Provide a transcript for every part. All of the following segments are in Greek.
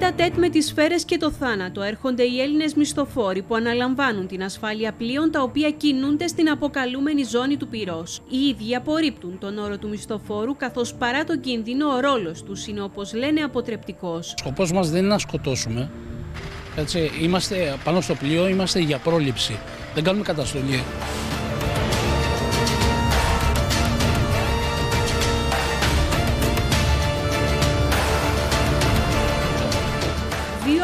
Τέτα τέτ με τις σφαίρες και το θάνατο έρχονται οι Έλληνες μισθοφόροι που αναλαμβάνουν την ασφάλεια πλοίων τα οποία κινούνται στην αποκαλούμενη ζώνη του πυρός. Οι ίδιοι απορρίπτουν τον όρο του μισθοφόρου καθώς παρά τον κίνδυνο ο ρόλος τους είναι όπως λένε αποτρεπτικός. Σκοπός μας δεν είναι να σκοτώσουμε. Έτσι, είμαστε πάνω στο πλοίο, είμαστε για πρόληψη. Δεν κάνουμε καταστολή.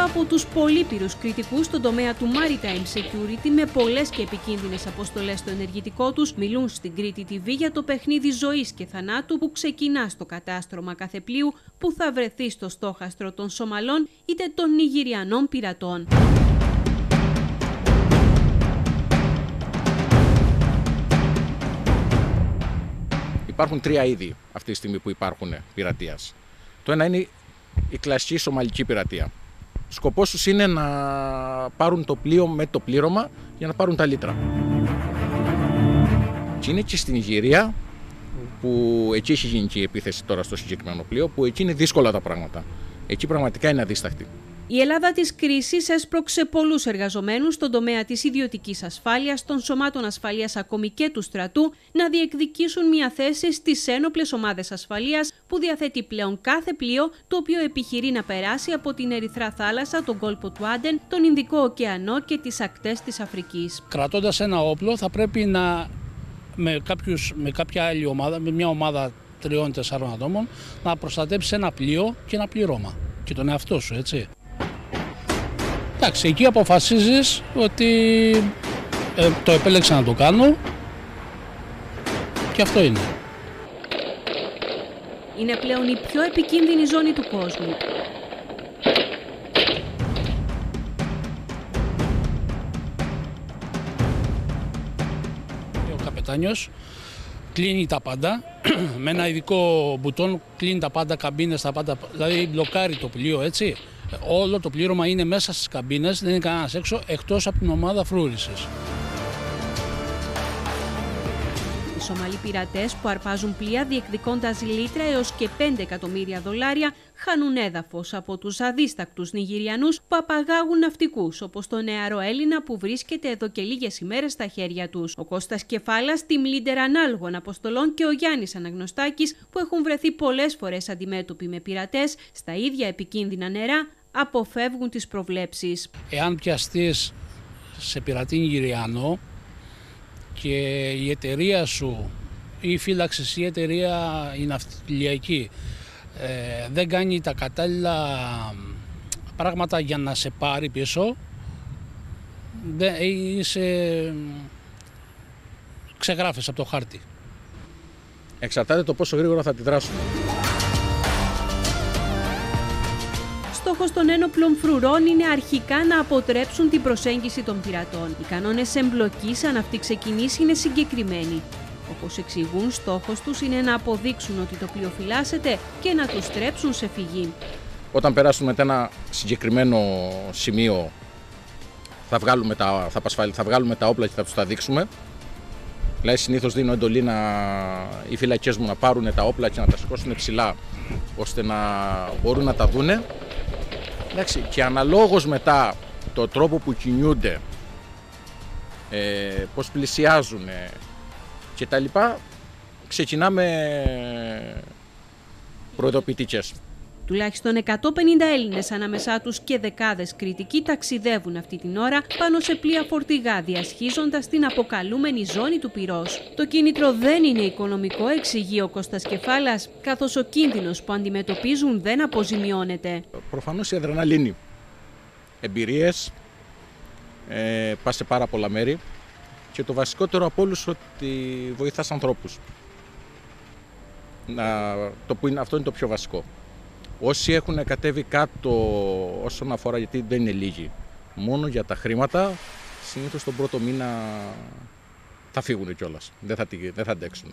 Από τους πολύπειρους κριτικούς στον τομέα του Maritime Security με πολλές και επικίνδυνες αποστολές στο ενεργητικό τους μιλούν στην Κρήτη TV για το παιχνίδι ζωής και θανάτου που ξεκινά στο κατάστρωμα κάθε πλοίου που θα βρεθεί στο στόχαστρο των Σομαλών είτε των Νιγηριανών πειρατών. Υπάρχουν τρία είδη αυτή τη στιγμή που υπάρχουν πειρατείας. Το ένα είναι η κλασική σομαλική πειρατεία. Σκοπός τους είναι να πάρουν το πλοίο με το πλήρωμα για να πάρουν τα λίτρα. Και είναι και στην Ιγυρία, που εκεί έχει γίνει και η επίθεση τώρα στο συγκεκριμένο πλοίο, που εκεί είναι δύσκολα τα πράγματα. Εκεί πραγματικά είναι αδίσταχτη. Η Ελλάδα της κρίσης έσπρωξε πολλούς εργαζομένους στον τομέα της ιδιωτικής ασφάλειας, των σωμάτων ασφαλείας ακόμη και του στρατού να διεκδικήσουν μια θέση στις ένοπλες ομάδες ασφαλείας που διαθέτει πλέον κάθε πλοίο το οποίο επιχειρεί να περάσει από την Ερυθρά θάλασσα, τον κόλπο του Άντεν, τον Ινδικό ωκεανό και τις ακτές της Αφρικής. Κρατώντας ένα όπλο θα πρέπει να με, κάποιους, με κάποια άλλη ομάδα, με μια ομάδα τριών-τεσσάρων ατόμων, να προστατέψει ένα πλοίο και ένα πληρώμα. Και τον εαυτό σου, έτσι. Εντάξει, εκεί αποφασίζεις ότι ε, το επέλεξα να το κάνω και αυτό είναι. Είναι πλέον η πιο επικίνδυνη ζώνη του κόσμου. Ο καπετάνιος κλείνει τα πάντα με ένα ειδικό μπουτόν, κλείνει τα πάντα, καμπίνες, τα πάντα, δηλαδή μπλοκάρει το πλοίο έτσι. Όλο το πλήρωμα είναι μέσα στις καμπίνες, δεν είναι κανένας έξω, εκτός από την ομάδα φρούρησης. Σομαλοί πειρατές που αρπάζουν πλοία διεκδικώντας λίτρα έως και 5 εκατομμύρια δολάρια χάνουν έδαφος από τους αδίστακτους Νιγηριανούς που απαγάγουν ναυτικούς, όπως το νεαρό Έλληνα που βρίσκεται εδώ και λίγες ημέρες στα χέρια τους. Ο Κώστας Κεφάλας, team leader ανάλογων αποστολών και ο Γιάννης Αναγνωστάκης που έχουν βρεθεί πολλές φορές αντιμέτωποι με πειρατές στα ίδια επικίνδυνα νερά, αποφεύγουν τις προβλέψεις. Εάν πιαστείς σε πειρατή Νιγηριανό, και η εταιρεία σου ή η φύλαξη η εταιρεία η ναυτιλιακή ε, δεν κάνει τα κατάλληλα πράγματα για να σε πάρει πίσω δεν, είσαι ξεγράφεις από το χάρτη. Εξαρτάται το πόσο γρήγορα θα αντιδράσουμε. Στόχος των ένοπλων φρουρών είναι αρχικά να αποτρέψουν την προσέγγιση των πειρατών. Οι κανόνες εμπλοκής αν αυτή ξεκινήσει είναι συγκεκριμένοι. Όπως εξηγούν, στόχος τους είναι να αποδείξουν ότι το πλοίο φυλάσσεται και να το στρέψουν σε φυγή. Όταν περάσουμε μετά ένα συγκεκριμένο σημείο θα βγάλουμε τα, θα, θα βγάλουμε τα όπλα και θα τους τα δείξουμε. Δηλαδή συνήθως δίνω εντολή να, οι φυλακές μου να πάρουν τα όπλα και να τα σηκώσουν ψηλά ώστε να μπορούν να τα δούνε Εντάξει, και αναλόγως μετά το τρόπο που κινούνται, ε, πώς πλησιάζουν και τα λοιπά, ξεκινάμε προειδοποιητικές. Τουλάχιστον 150 Έλληνες ανάμεσά τους και δεκάδες κριτικοί ταξιδεύουν αυτή την ώρα πάνω σε πλοία φορτηγά, διασχίζοντας την αποκαλούμενη ζώνη του πυρός. Το κίνητρο δεν είναι οικονομικό, εξηγεί ο Κώστας Κεφάλας, καθώς ο κίνδυνος που αντιμετωπίζουν δεν αποζημιώνεται. Προφανώς η αδρεναλίνη. Εμπειρίες, ε, πας σε πάρα πολλά μέρη και το βασικότερο από όλους ότι βοηθάς ανθρώπους. το που είναι, αυτό είναι το πιο βασικό. Όσοι έχουν κατέβει κάτω όσον αφορά, γιατί δεν είναι λίγοι, μόνο για τα χρήματα, συνήθως τον πρώτο μήνα θα φύγουν κιόλας. Δεν θα, δεν θα αντέξουν.